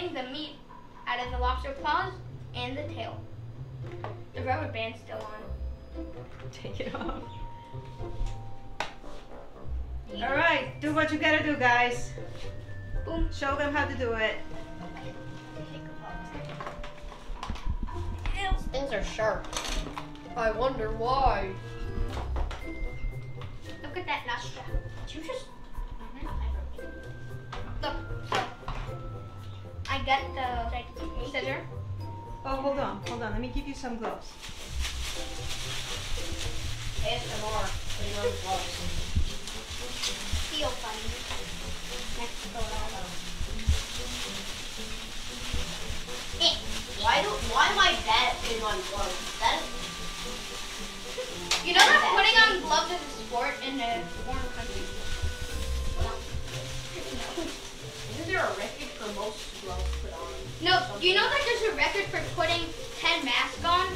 getting the meat out of the lobster claws and the tail. The rubber band's still on. Take it off. All right, do what you gotta do, guys. Boom. Show them how to do it. Those things are sharp. I wonder why. Look at that nostril. Did you just? I got the scissor. Oh, hold on, hold on. Let me give you some gloves. ASMR. Putting on gloves. Feel funny. Next photo. Why do? Why am I bad at putting on gloves? That is. You know that putting on gloves is a sport in a foreign country. Isn't there a record for most gloves? No, do you know that there's a record for putting 10 masks on?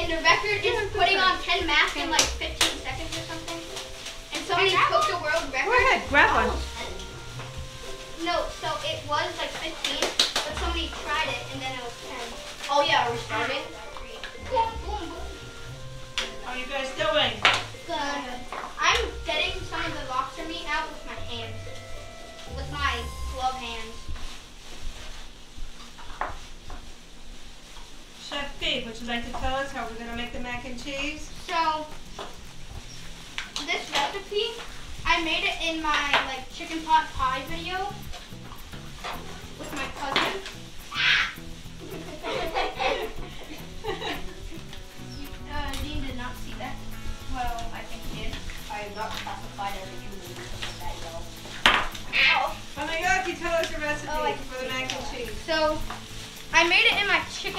And the record is putting on 10 masks in like 15 seconds or something. And somebody took the world record.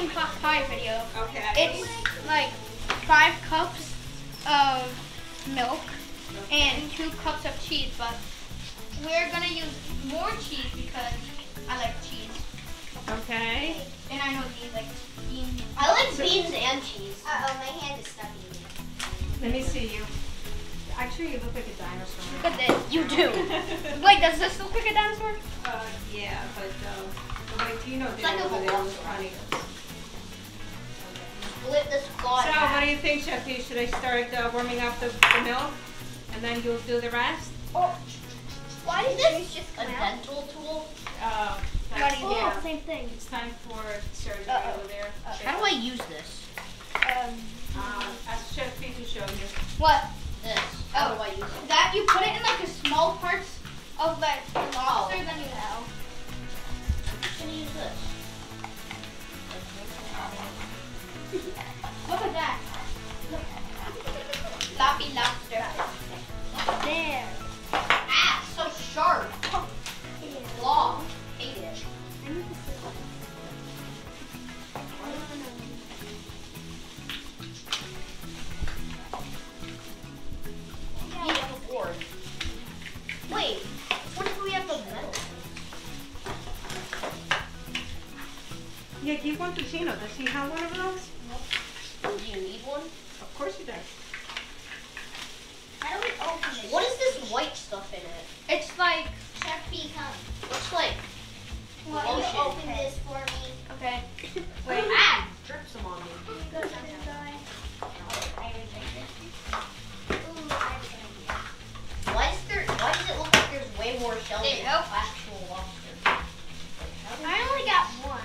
My chicken pot pie video. Okay. It's like five cups of milk and two cups of cheese, but we're gonna use more cheese because I like cheese. Okay. And I know these like beans. I like beans and cheese. Uh oh, my hand is stuck in it. Let me see you. Actually, you look like a dinosaur. Look at this. You do. Wait, does this look like a dinosaur? Uh, yeah, but um, wait, you know It's like they're a over there was velociraptor. Split this claw So, half. what do you think, Chef Pete? Should I start uh, warming up the, the milk, and then you'll do the rest? Oh, why Is this this just a out? dental tool? Uh, What do yeah. Same thing. It's time for surgery Uh-oh. over there. How do I use this? Um, Uh, ask Chef Pete to show you. what? This. How do I use it? That you put it in like a small parts of the lobster, then you know. I'm gonna use this. Yeah. white stuff in it? It's like Chef B come. Looks like What? Lotion. You open this for me. Okay. wait, ah, drip some on me. Why is there? Why does it look like there's way more shells There than go. actual lobster? I only got one.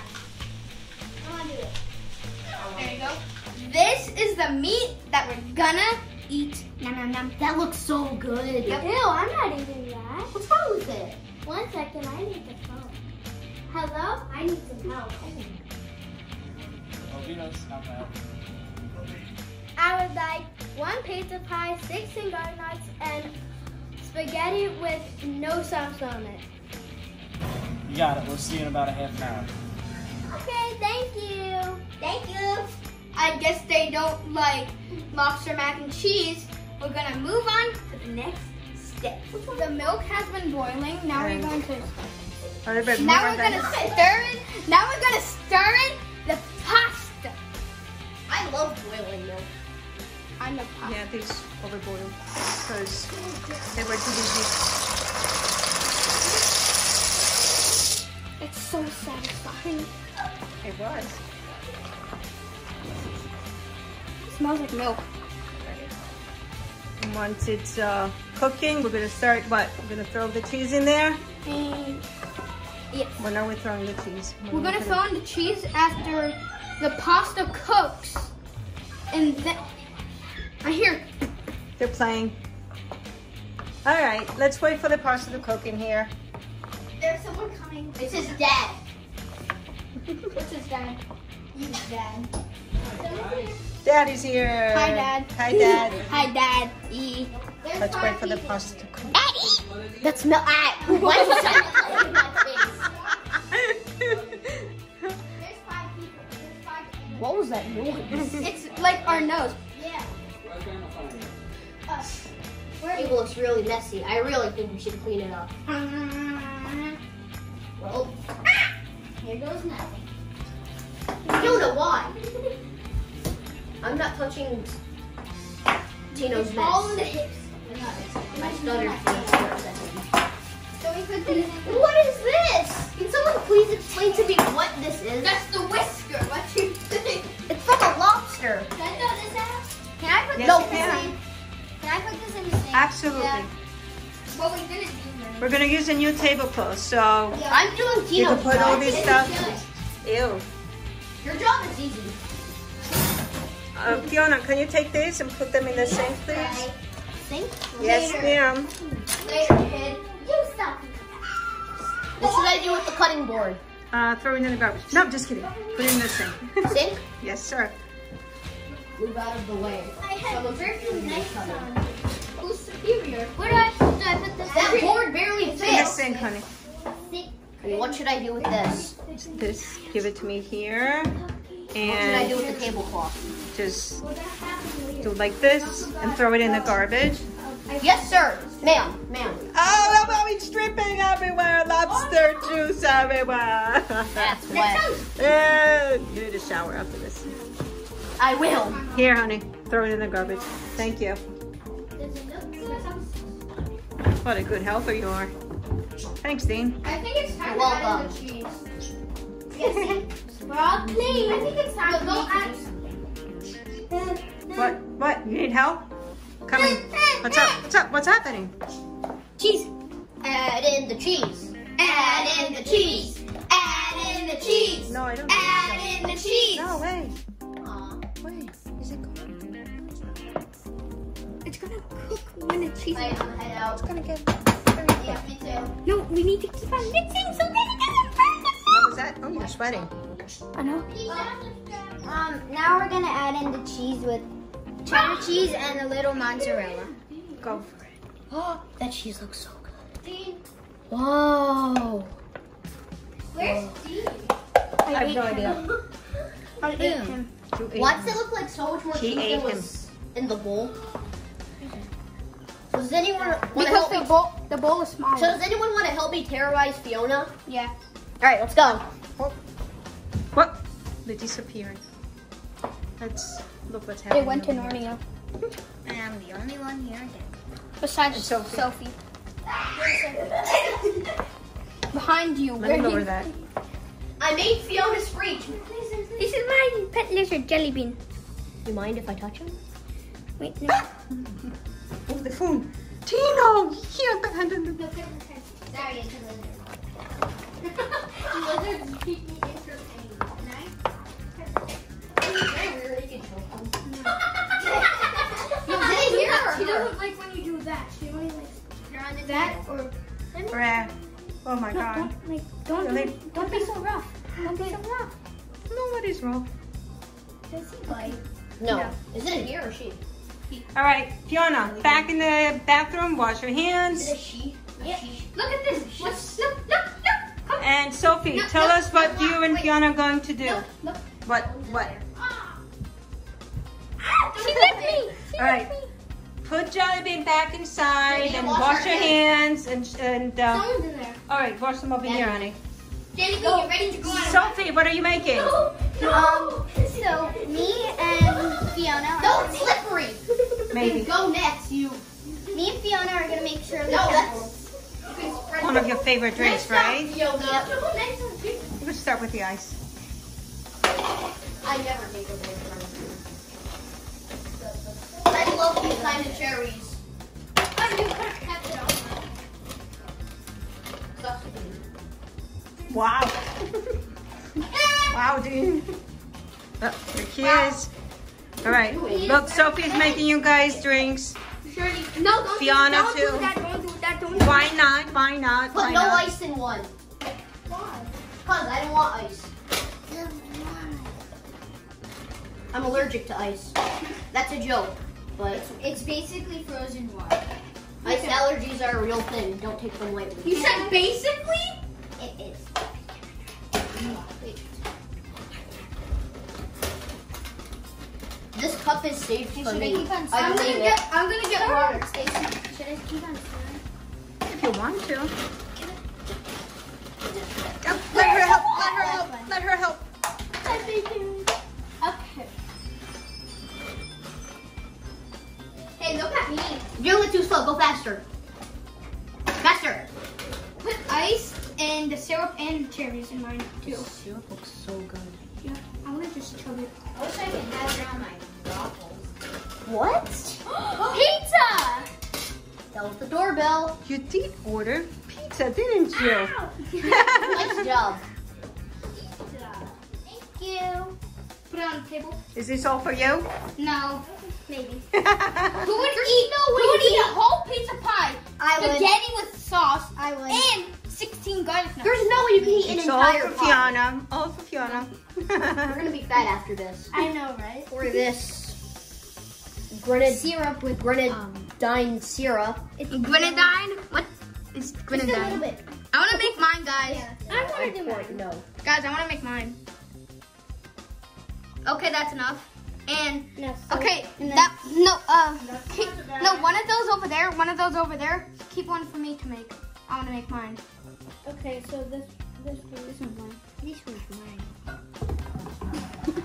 I want to do it. There you go. This is the meat that we're gonna That looks so good. Yep. Ew, I'm not eating that. What's wrong with it? One second, I need the phone. Hello? I need some help. Oh, I would like one pizza pie, six cigar nuts, and spaghetti with no sauce on it. You got it. We'll see you in about a half an hour. Okay, thank you. Thank you. I guess they don't like lobster mac and cheese. We're gonna move on to the next step. The milk has been boiling. Now we're going to now we're gonna stir it. Now we're gonna stir in the pasta. I I love boiling milk. I'm a pop. Yeah, these overboiled because they were too busy. It's so satisfying. It was. smells like milk. Once it's uh, cooking, we're gonna start what? We're gonna throw the cheese in there. And yes. When are we throwing the cheese? We're are we gonna throw in the cheese after the pasta cooks. And then I hear They're playing. All right, let's wait for the pasta to cook in here. there's someone coming. This is dad. What's his dad? You dad. Daddy's here. Hi, Dad. Hi, Dad. Hi, Dad. E. Let's wait for the pasta to cook. That's milk. I, why does it sound like my face? What was that noise? It's like our nose. Yeah. Uh, it looks really messy. I really think we should clean it up. Uh, well, ah, Here goes nothing. I don't know why. I'm not touching Tino's All in the hips. I stuttered for a second. So we put these in. What is this? Can someone please explain to me what this is? That's the whisker. What you think? It's from a lobster. Can I throw this out? Can I put Yes, this you in the can. sink? Can I put this in the sink? Absolutely. Yeah. Well, we didn't do. We're gonna use a new tablecloth, so I'm doing you can put all job. this stuff. Ew. Your job is easy. Uh, Fiona, can you take these and put them in the sink, please? Sink? Yes, ma'am. Later, kid. You stop. What should I do with the cutting board? Uh, throw it in the garbage. No, just kidding. Put it in the sink. Sink? yes, sir. Move out of the way. I had Someone very please few this on. Who's superior? Where do I, do I put this? That board barely In the sink, honey. And what should I do with this? This, give it to me here. What should I do with the tablecloth? Just do like this and throw it in the garbage. Yes, sir. Ma'am, ma'am. Oh, I'm always dripping everywhere. Lobster juice everywhere. That's wet. Eh, you need a shower after this. I will. Here, honey. Throw it in the garbage. Thank you. What a good helper you are. Thanks, Dean. I think it's time You're to add in welcome. the cheese. Yes, we're all clean. I think it's time to add. What? What? You need help? Coming. What's up? What's up? What's happening? Cheese. Add in the cheese. Add in the cheese. Add in the cheese. No, I don't. Add in the cheese. No, wait. Aw. Wait. Is it going? It's gonna cook when the cheese. I out. It's gonna get. Yeah, me too. No, we need to keep on mixing so that it doesn't burn the What was that? Oh, you're sweating. I know. Um, now we're gonna add in the cheese with cheddar cheese and a little mozzarella. Go for it. Oh, that cheese looks so good. Whoa! Where's Steve? I have no idea. I ate him. You Why does it look like so much more He cheese than was in the bowl? Does anyone want to Because help the me? bowl, the bowl is smaller. So does anyone want to help me terrorize Fiona? yeah. All right, let's go. What? They disappeared. Let's look what's happening. They went to over. Narnia. And I'm the only one here again. Besides And Sophie. Sophie. Behind you. Let me where lower that. I made Fiona screech. This is my pet lizard, Jelly Bean. You mind if I touch him? Wait, no. Oh, the phone. Tino! Here, behind the. Sorry, it's a lizard. Lizards keep me entertained. She doesn't like when you do that. She only likes that or Brad. Oh my no, god. don't like don't Really? do, don't be so rough. Don't be so rough. Nobody's wrong. Does he bite? No. No. Is it a he or a she? All right, Fiona, back in the bathroom. Wash your hands. Is it a she? Yeah. Look at this. What's look look look. Come. And Sophie, No, tell no, us what no, you and wait. Fiona are going to do. Look look. What? What? She bit me. She All right. Put Jelly Bean back inside and wash your hands and and. Uh, Someone's in there. all right, wash them over here, honey. Jelly Bean, you ready to go on? Sophie, what are you making? No. Um, so me and Fiona. So slippery. maybe. Go next, you. Me and Fiona are gonna make sure. No, the that's. You can spread One of your favorite drinks, right? Fiona. We'll start with the ice. I never make a drink. I love these kind of cherries. You have it on. Wow. wow, Dean. Oh, she is. All right. Look, Sophie's making you guys drinks. No, don't, Fiona don't too. do that. Don't do that. Don't do Why not? Why not? Put Why no not? ice in one. Why? Cause I don't want ice. I'm allergic to ice. That's a joke, but It's basically frozen water. ice allergies are a real thing. Don't take them lightly. You said basically? It is. This cup is saved for should I me. keep on I I'm gonna it. get I'm gonna get water. Stacy, should I keep on stirring? If you want to. Oh, let her help. Let her help. Let her help. Okay. Hey, look at me. You're doing it too slow. Go faster. Faster. Put ice and the syrup and cherries in mine too. The Syrup looks so good. Yeah, I wanna just chug it. I wish I could have it on my waffles. What? Pizza! That was the doorbell. You did order pizza, didn't you? Nice job. Thank you. Put it on the table. Is this all for you? No. Maybe. Who would eat? no Who would eat a whole pizza pie? I would. Spaghetti with sauce I would. and 16 garlic knots. There's no way you can eat an it's all entire for pie. Fiona. All for Fiona. We're gonna be fat after this. I know, right? Or this grenade Syrup with grenadine syrup. It's Grenadine? What is Just a little grenadine? I want to make mine, guys. Yeah. I want to do mine. No. Guys, I want to make mine. Okay, that's enough. And No, so- okay, and that no uh keep, no one of those over there, one of those over there. Keep one for me to make. I want to make mine. Okay, so this this this one's mine. This one's mine.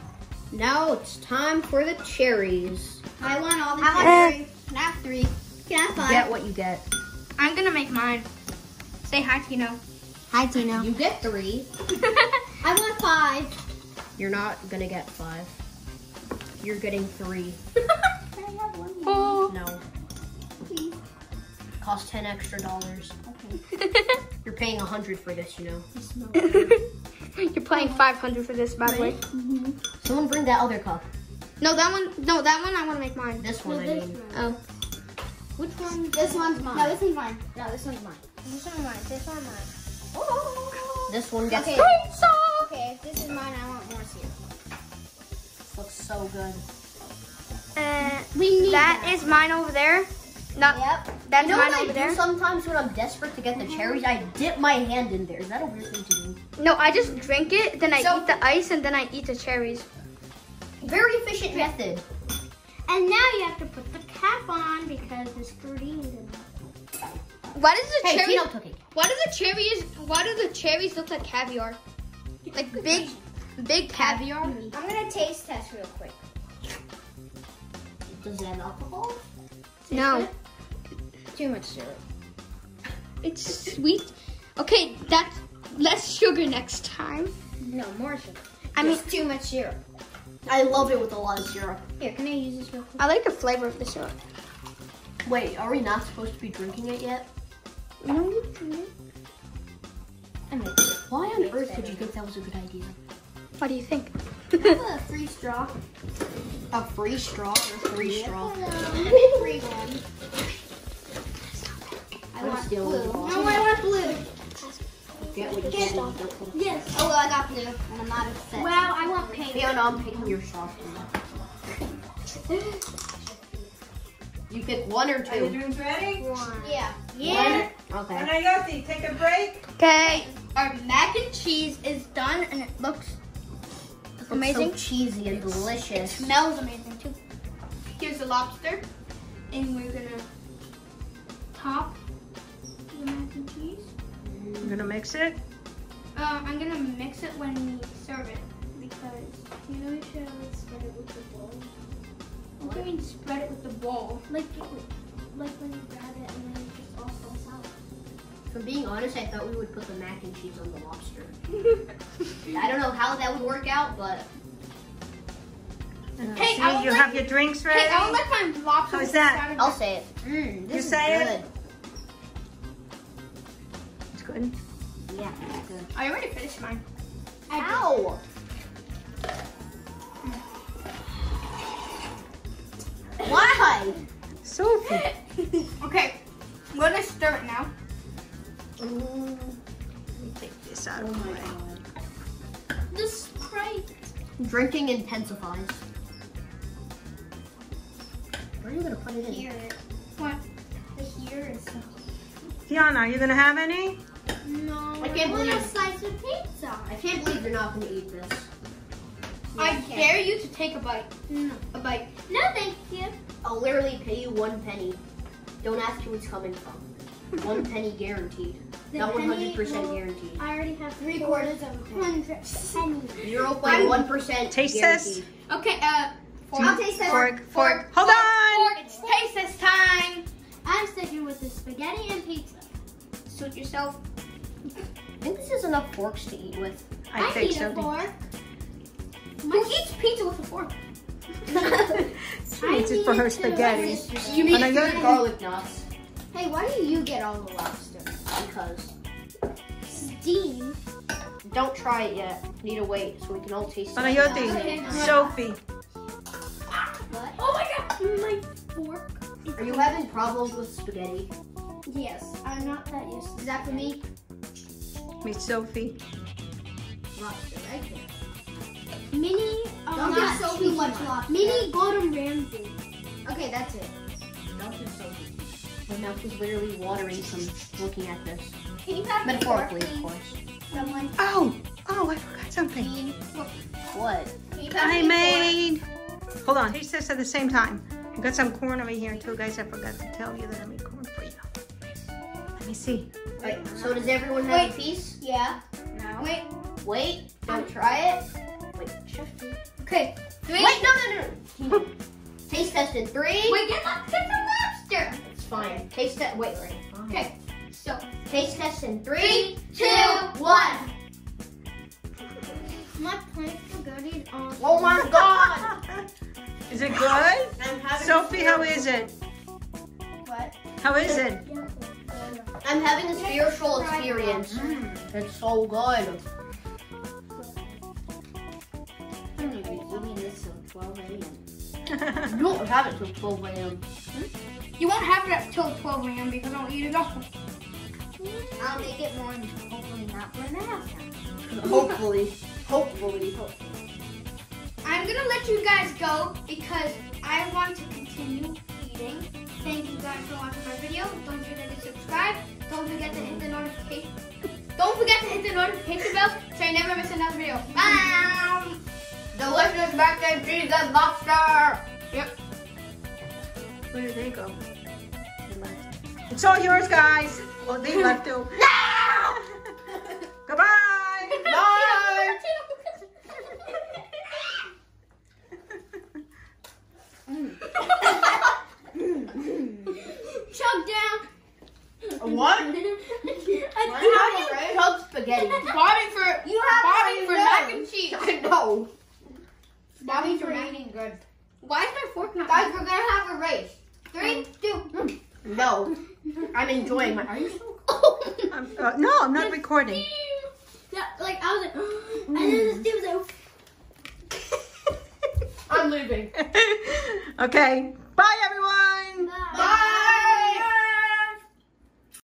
Now it's time for the cherries. I want all the I want cherries. three. Can I have three? Can I have five? Get what you get. I'm gonna make mine. Say hi, Tino. Hi, Tino. You get three. I want five. You're not gonna get five. You're getting three. Can I have one? oh. No. Cost ten extra dollars. Okay. You're paying a hundred for this, you know. You're playing 500 for this, by the way. Mm-hmm. Someone bring that other cup. No, that one. No, that one. I want to make mine. This one, I this mean. Oh. Which one? This one's mine. No, this one's mine. No, this one's mine. This one's mine. This one's mine. This one gets Okay. Pizza. Okay, if this is mine, I want more syrup. looks so good. Uh, We need that is mine over there. Not Yep. that's You know mine what I over do there. sometimes when I'm desperate to get the cherries? I dip my hand in there. Is that a weird thing to do? No, I just drink it, then I So- eat the ice, and then I eat the cherries. Very efficient method. And now you have to put the cap on because the screen is in. Why does the Hey, cherries? Tino took it. Why do the cherries? Why do the cherries look like caviar? Like big, big caviar. I'm gonna taste test real quick. Does it have alcohol? No, Too much syrup. it's sweet. Okay, that's less sugar next time. No, more sugar. I mean, too much syrup. I love it with a lot of syrup. Here, can I use this real quick? I like the flavor of the syrup. Wait, are we not supposed to be drinking it yet? No, you do. I mean, Why on earth did you think that was a good idea? What do you think? a free straw. A free straw or free straw? free one. I want stealing blue. the ball. No, I want blue. Get what you get. what. Yes. Oh, well, I got blue, and I'm not upset. Well, I want pink. Fiona, I'm picking your straw. You pick one or two. Are your two. drinks ready? Yeah. Yeah. Okay. Panayoti, take a break. Okay, our mac and cheese is done, and it looks Looks amazing. So cheesy and delicious. It smells amazing too. Here's the lobster, and we're gonna top the mac and cheese. I'm gonna mix it. Uh, I'm gonna mix it when we serve it because You know, we should always start it with the bowl. do you mean spread it with the bowl? Like, like when you grab it and then it just all falls out. If I'm being honest, I thought we would put the mac and cheese on the lobster. I don't know how that would work out, but Hey, See, you like- have your drinks ready? Hey, I would like my lobster. How's with that? salad. I'll say it. This You is say it? good. It's good. I already finished mine. Ow! Why? Sophie. Okay, we're gonna stir it now. Let me take this out of oh the way. This Sprite. Drinking intensifies. Where are you gonna put it in? Here. What? The here is so. Tiana, are you gonna have any? No. I can't want a believe- slice of pizza. I can't believe you're not gonna eat this. I Okay. dare you to take a bite. No. A bite. No, thank you. I'll literally pay you one penny. Don't ask who it's coming from. One penny guaranteed. The Not hundred percent will- guaranteed. I already have three quarters of a hundred pennies. Zero point one percent Taste guaranteed. test? Okay, uh, I'll taste that. Fork, fork. Hold fork, on. fork. It's taste test time. I'm sticking with the spaghetti and pizza. Suit yourself. I think this is enough forks to eat with. I think need so. a fork. Who eats pizza with a fork? She needs it for her spaghetti. You need And I got- garlic knots Hey, why do you get all the lobster? because Steam. don't try it yet. Need to wait so we can all taste it. Panayoti, Sophie. What? Oh my god. My fork. Are you having problems with spaghetti? Yes, I'm not that used to Is that for me? Meet Sophie. Lobster, right? Mini. Um, Don't give so too much much lobster. Mini Gordon Ramsay. Okay, that's it. Don't do so. My mouth is literally watering from looking at this. Can you pass Metaphorically, of course. Someone. Oh, oh, I forgot something. What? Can you pass I me a made. Hold on, taste this at the same time. I got some corn over here too, guys. I forgot to tell you that I made corn for you. Let me see. Wait, so does everyone have a piece? Yeah. No. Wait. Wait, don't try it. Wait, just Okay. Three. Wait, no, no, no. Taste test in three. Wait, get the, get the lobster. It's fine. Taste test. Wait, wait. Okay. So, Taste test in three, two, two, one. My plate spaghetti on. Oh my god. Is it good? I'm having Sophie, how is it? What? How is it? I'm having a spiritual experience. Mm, it's so good. I'm gonna be eating this till 12 a.m. Hmm? You won't have it till 12 a.m. you won't have it till 12 a.m. because I don't eat it all. I'll make it more. Hopefully not for now. Hopefully. Hopefully. I'm gonna let you guys go because I want to continue eating. Thank you guys for watching my video. Don't forget to subscribe. Don't forget to hit the notification. Don't forget to hit the notification bell so you never miss another video. Bye. Delicious mac and cheese and lobster. Yep. Where did they go? It's all yours, guys. Well, they left too. Goodbye. Bye. Chug down. What? I How do you chug spaghetti? Bobbing for You have bobbing for know. mac and cheese. I know. Bobbing for mac. eating good. Why is my fork not? Guys, we're gonna have a race. Three, two. No. I'm enjoying my. Are you so I'm, uh, no, I'm not recording. Yeah, like I was like, and then this dude was like. I'm leaving. okay.